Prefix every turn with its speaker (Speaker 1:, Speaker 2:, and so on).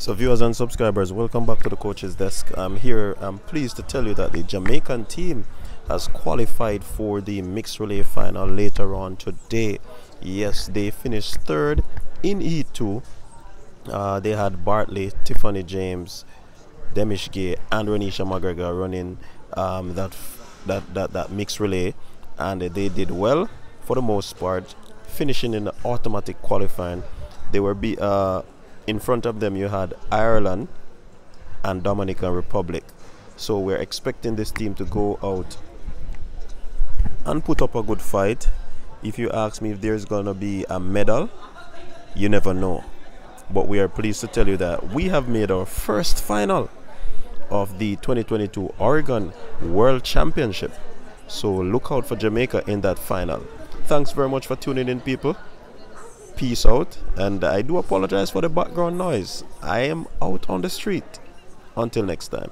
Speaker 1: So viewers and subscribers, welcome back to the coach's desk. I'm here, I'm pleased to tell you that the Jamaican team has qualified for the mixed relay final later on today. Yes, they finished third in E2. Uh, they had Bartley, Tiffany James, Demish Gaye, and Roneisha McGregor running um, that, that, that, that mixed relay. And they did well for the most part, finishing in the automatic qualifying. They were be, uh, in front of them you had Ireland and Dominican Republic. So we're expecting this team to go out and put up a good fight. If you ask me if there's gonna be a medal, you never know. But we are pleased to tell you that we have made our first final of the 2022 Oregon World Championship. So look out for Jamaica in that final. Thanks very much for tuning in, people peace out. And I do apologize for the background noise. I am out on the street. Until next time.